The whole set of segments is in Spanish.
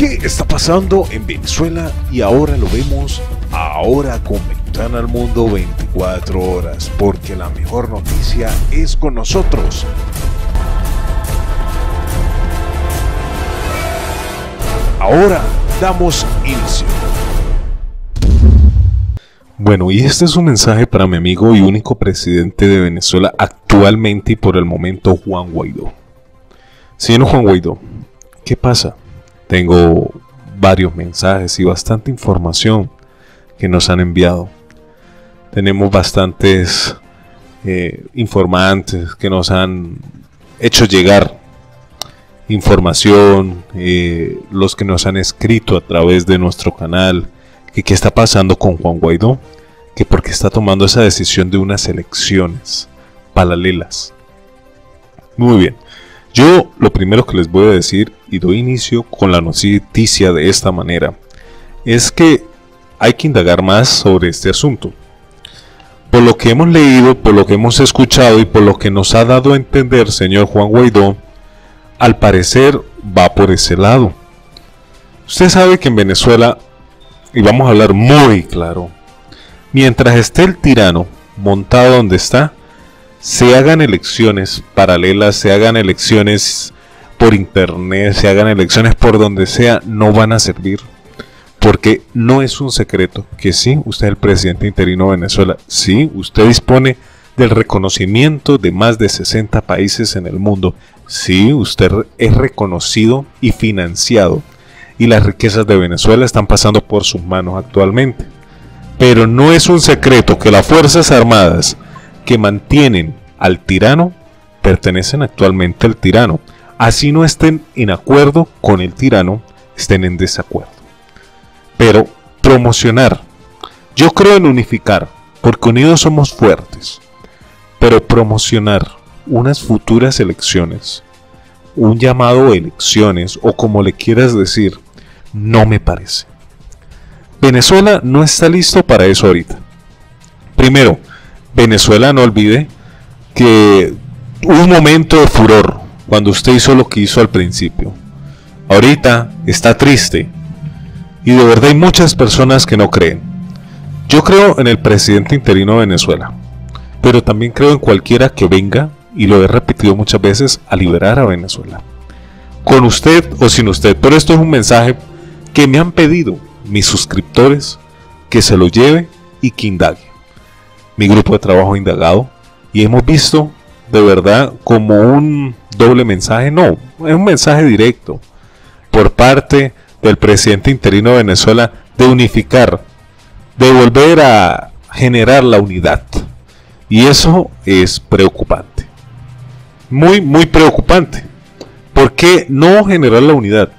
¿Qué está pasando en Venezuela? Y ahora lo vemos ahora con Ventana al Mundo 24 horas, porque la mejor noticia es con nosotros. Ahora damos inicio. Bueno, y este es un mensaje para mi amigo y único presidente de Venezuela actualmente y por el momento, Juan Guaidó. Señor Juan Guaidó, ¿qué pasa? Tengo varios mensajes y bastante información que nos han enviado. Tenemos bastantes eh, informantes que nos han hecho llegar información, eh, los que nos han escrito a través de nuestro canal, que qué está pasando con Juan Guaidó, que porque está tomando esa decisión de unas elecciones paralelas. Muy bien, yo lo primero que les voy a decir y doy inicio con la noticia de esta manera, es que hay que indagar más sobre este asunto. Por lo que hemos leído, por lo que hemos escuchado y por lo que nos ha dado a entender señor Juan Guaidó, al parecer va por ese lado. Usted sabe que en Venezuela, y vamos a hablar muy claro, mientras esté el tirano montado donde está, se hagan elecciones paralelas, se hagan elecciones por internet, se hagan elecciones por donde sea, no van a servir. Porque no es un secreto que sí, usted es el presidente interino de Venezuela, sí, usted dispone del reconocimiento de más de 60 países en el mundo. Sí, usted es reconocido y financiado y las riquezas de Venezuela están pasando por sus manos actualmente. Pero no es un secreto que las Fuerzas Armadas que mantienen al tirano pertenecen actualmente al tirano. Así no estén en acuerdo con el tirano, estén en desacuerdo. Pero promocionar. Yo creo en unificar, porque unidos somos fuertes pero promocionar unas futuras elecciones, un llamado elecciones o como le quieras decir, no me parece. Venezuela no está listo para eso ahorita. Primero, Venezuela no olvide que hubo un momento de furor cuando usted hizo lo que hizo al principio. Ahorita está triste y de verdad hay muchas personas que no creen. Yo creo en el presidente interino de Venezuela pero también creo en cualquiera que venga, y lo he repetido muchas veces, a liberar a Venezuela. Con usted o sin usted, pero esto es un mensaje que me han pedido mis suscriptores que se lo lleve y que indague. Mi grupo de trabajo indagado y hemos visto de verdad como un doble mensaje, no, es un mensaje directo por parte del presidente interino de Venezuela de unificar, de volver a generar la unidad y eso es preocupante. Muy, muy preocupante. Porque no generar la unidad,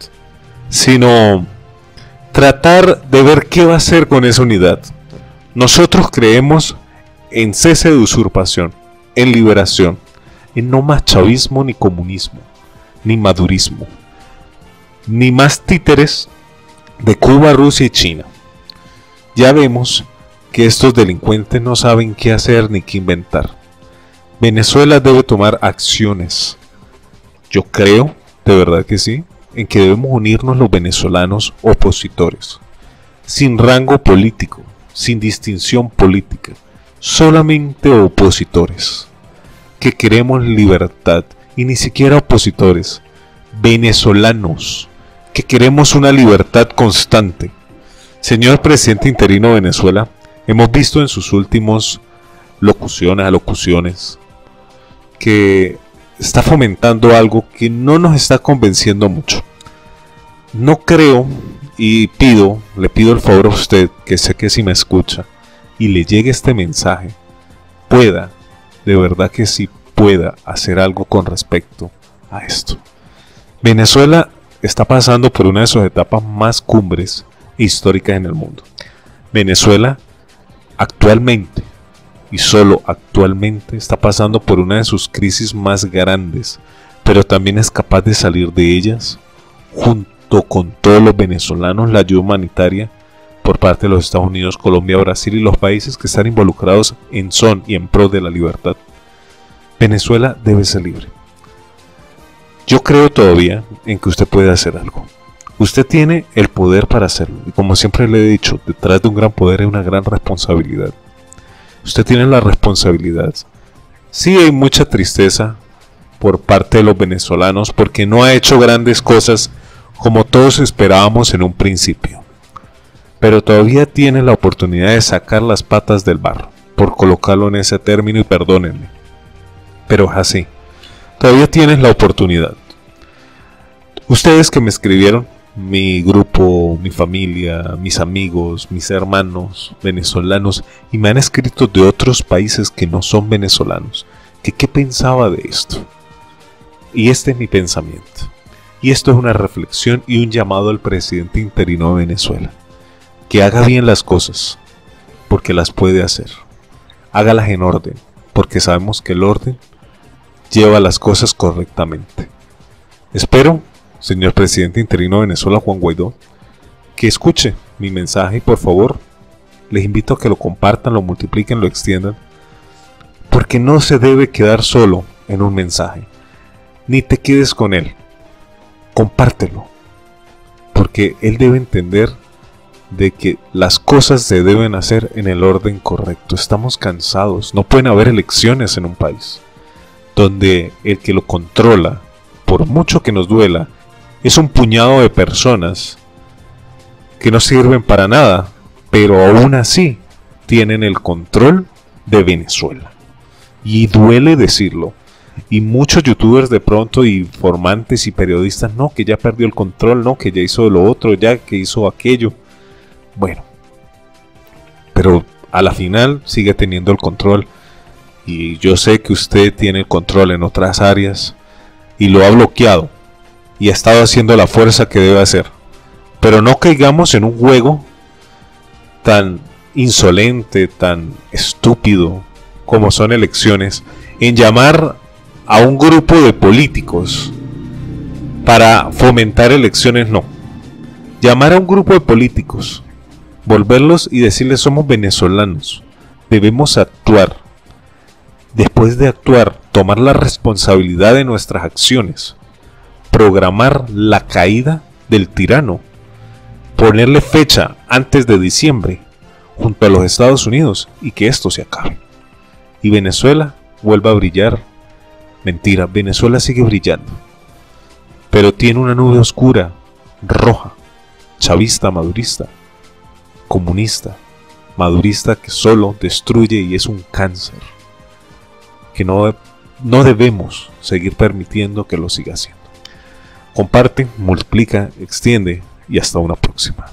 sino tratar de ver qué va a hacer con esa unidad. Nosotros creemos en cese de usurpación, en liberación, en no más chavismo ni comunismo, ni madurismo, ni más títeres de Cuba, Rusia y China. Ya vemos que estos delincuentes no saben qué hacer ni qué inventar. Venezuela debe tomar acciones. Yo creo, de verdad que sí, en que debemos unirnos los venezolanos opositores, sin rango político, sin distinción política, solamente opositores, que queremos libertad y ni siquiera opositores, venezolanos, que queremos una libertad constante. Señor presidente interino de Venezuela, Hemos visto en sus últimos locuciones, alocuciones, que está fomentando algo que no nos está convenciendo mucho. No creo y pido, le pido el favor a usted, que sé que si me escucha y le llegue este mensaje, pueda, de verdad que sí pueda hacer algo con respecto a esto. Venezuela está pasando por una de sus etapas más cumbres históricas en el mundo. Venezuela Actualmente, y solo actualmente, está pasando por una de sus crisis más grandes, pero también es capaz de salir de ellas junto con todos los venezolanos, la ayuda humanitaria por parte de los Estados Unidos, Colombia, Brasil y los países que están involucrados en son y en pro de la libertad. Venezuela debe ser libre. Yo creo todavía en que usted puede hacer algo. Usted tiene el poder para hacerlo. Y como siempre le he dicho, detrás de un gran poder hay una gran responsabilidad. Usted tiene la responsabilidad. Sí hay mucha tristeza por parte de los venezolanos porque no ha hecho grandes cosas como todos esperábamos en un principio. Pero todavía tiene la oportunidad de sacar las patas del barro, por colocarlo en ese término y perdónenme. Pero es así. Todavía tienes la oportunidad. Ustedes que me escribieron, mi grupo, mi familia, mis amigos, mis hermanos venezolanos, y me han escrito de otros países que no son venezolanos, que qué pensaba de esto. Y este es mi pensamiento. Y esto es una reflexión y un llamado al presidente interino de Venezuela. Que haga bien las cosas, porque las puede hacer. Hágalas en orden, porque sabemos que el orden lleva las cosas correctamente. Espero, señor presidente interino de Venezuela, Juan Guaidó, que escuche mi mensaje y por favor les invito a que lo compartan, lo multipliquen, lo extiendan, porque no se debe quedar solo en un mensaje ni te quedes con él. Compártelo. Porque él debe entender de que las cosas se deben hacer en el orden correcto. Estamos cansados. No pueden haber elecciones en un país donde el que lo controla, por mucho que nos duela, es un puñado de personas que no sirven para nada, pero aún así tienen el control de Venezuela. Y duele decirlo, y muchos youtubers de pronto, informantes y periodistas, no, que ya perdió el control, no, que ya hizo lo otro, ya que hizo aquello. Bueno, pero a la final sigue teniendo el control. Y yo sé que usted tiene el control en otras áreas y lo ha bloqueado y ha estado haciendo la fuerza que debe hacer. Pero no caigamos en un juego tan insolente, tan estúpido como son elecciones, en llamar a un grupo de políticos para fomentar elecciones, no. Llamar a un grupo de políticos, volverlos y decirles somos venezolanos, debemos actuar. Después de actuar, tomar la responsabilidad de nuestras acciones, programar la caída del tirano, ponerle fecha antes de diciembre junto a los Estados Unidos y que esto se acabe. Y Venezuela vuelva a brillar Mentira, Venezuela sigue brillando, pero tiene una nube oscura, roja, chavista, madurista, comunista, madurista que solo destruye y es un cáncer, que no, no debemos seguir permitiendo que lo siga haciendo. Comparte, multiplica, extiende y hasta una próxima.